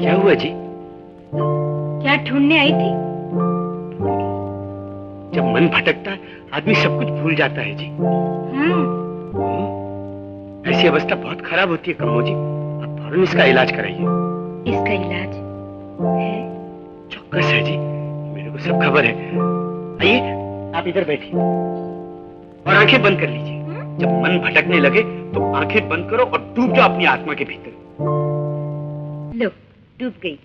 क्या हुआ जी? क्या ढूँढने आई थी? जब मन भटकता है आदमी सब कुछ भूल जाता है जी। हम्म हम्म। ऐसी अवस्था बहुत खराब होती है कमो जी। आप फ़ौरन इसका इलाज कराइए। इसका इलाज है? चौकस है जी। मेरे को सब खबर है। आइए आप इधर बैठिए। और आँखें बंद कर लीजिए। जब मन भटकने लगे तो आँखें बंद करो और डूब जाओ अपनी आत्मा के भीतर। लो। डूब गई।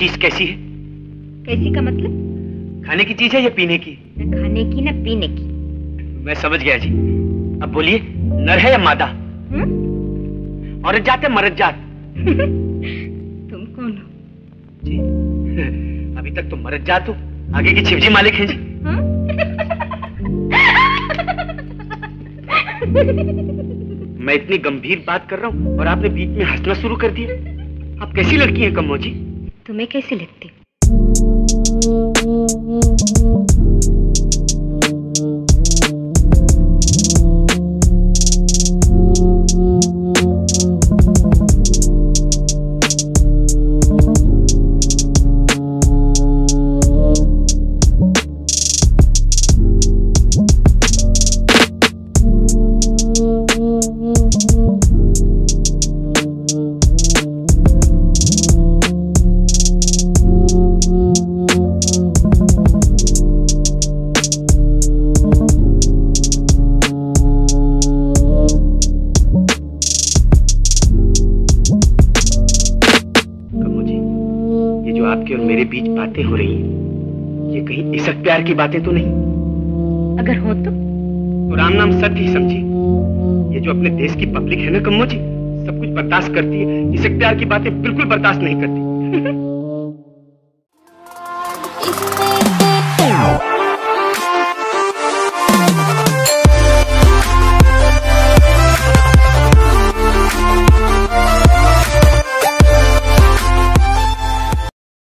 चीज़ कैसी है? कैसी का मतलब? खाने की चीज़ है या पीने की? न खाने की न पीने की। मैं समझ गया जी। अब बोलिए नर है या मादा? औरत जात है मरद जात? तुम कौन हो? जी। अभी तक तो मरद जात हो। आगे की छिवजी मालिक हैं जी? मैं इतनी गंभीर बात कर रहा हूँ और आपने बीच में हंसना शुरू कर दिया। आप कैसी लड़की हैं कमो जी तुम्हें कैसे लगती? मेरे बीच बातें हो रही हैं। ये कहीं इसक प्यार की बातें तो नहीं? अगर हो तो? तो राम नाम सत्य ही समझिए ये जो अपने देश की पब्लिक है ना कम्मो जी सब कुछ बर्दाश्त करती है। इसक प्यार की बातें बिल्कुल बर्दाश्त नहीं करती।